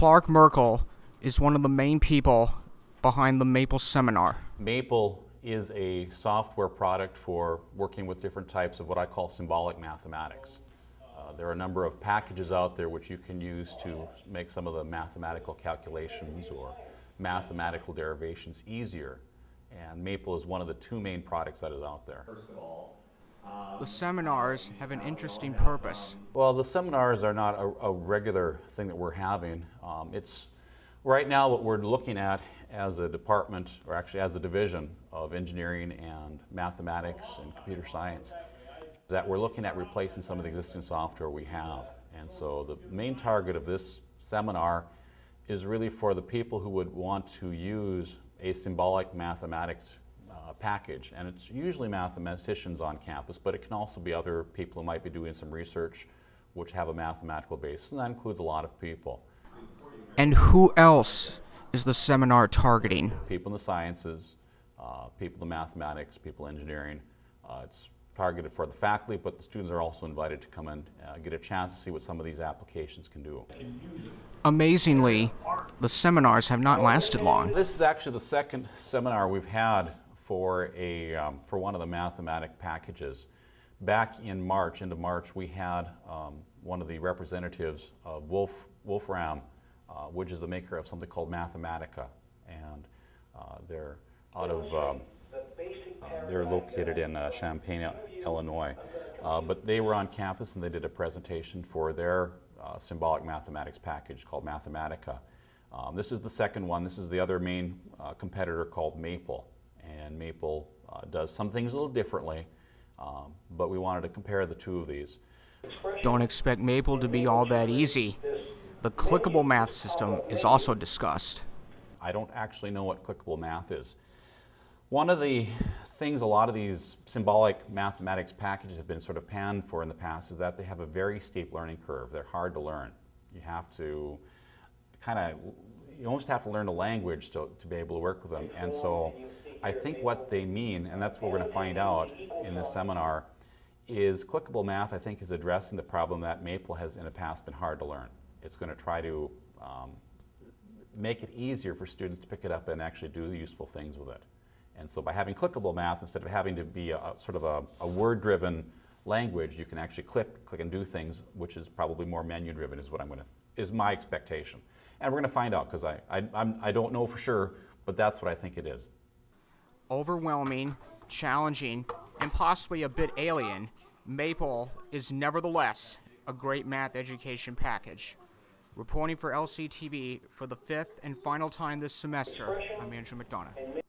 Clark Merkel is one of the main people behind the Maple seminar. Maple is a software product for working with different types of what I call symbolic mathematics. Uh, there are a number of packages out there which you can use to make some of the mathematical calculations or mathematical derivations easier. And Maple is one of the two main products that is out there. The seminars have an interesting purpose. Well, the seminars are not a, a regular thing that we're having. Um, it's right now what we're looking at as a department, or actually as a division of engineering and mathematics and computer science, that we're looking at replacing some of the existing software we have. And so the main target of this seminar is really for the people who would want to use a symbolic mathematics uh, package. And it's usually mathematicians on campus, but it can also be other people who might be doing some research which have a mathematical base, and that includes a lot of people. And who else is the seminar targeting? People in the sciences, uh, people in mathematics, people in engineering. Uh, it's targeted for the faculty, but the students are also invited to come and uh, get a chance to see what some of these applications can do. Amazingly, the seminars have not lasted long. This is actually the second seminar we've had for, a, um, for one of the mathematic packages. Back in March, into March, we had um, one of the representatives of Wolf, Wolfram, uh, which is the maker of something called Mathematica. And uh, they're out of, um, uh, they're located in uh, Champaign, Illinois. Uh, but they were on campus and they did a presentation for their uh, symbolic mathematics package called Mathematica. Um, this is the second one. This is the other main competitor called Maple. And Maple uh, does some things a little differently, um, but we wanted to compare the two of these. Don't expect Maple to be all that easy. The clickable math system is also discussed. I don't actually know what clickable math is. One of the things a lot of these symbolic mathematics packages have been sort of panned for in the past is that they have a very steep learning curve. They're hard to learn. You have to kind of, you almost have to learn a language to, to be able to work with them. And so I think what they mean, and that's what we're going to find out in this seminar, is clickable math, I think, is addressing the problem that Maple has in the past been hard to learn. It's going to try to um, make it easier for students to pick it up and actually do useful things with it. And so by having clickable math, instead of having to be a, a sort of a, a word-driven language, you can actually click, click and do things, which is probably more menu-driven is what I'm going to, is my expectation. And we're going to find out because I, I, I don't know for sure, but that's what I think it is. Overwhelming, challenging, and possibly a bit alien, Maple is nevertheless a great math education package. Reporting for LCTV for the fifth and final time this semester, I'm Andrew McDonough.